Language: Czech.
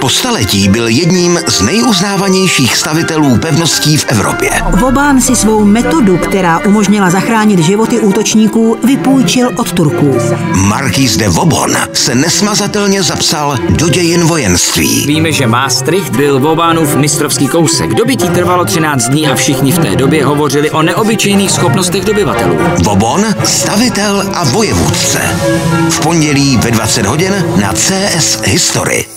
Po staletí byl jedním z nejuznávanějších stavitelů pevností v Evropě. Vobán si svou metodu, která umožnila zachránit životy útočníků, vypůjčil od Turků. Markýz de Vobon se nesmazatelně zapsal do dějin vojenství. Víme, že Maastricht byl Vobánův mistrovský kousek. Dobytí trvalo 13 dní a všichni v té době hovořili o neobyčejných schopnostech dobyvatelů. Vobon, stavitel a vojevůdce. V pondělí ve 20 hodin na CS History.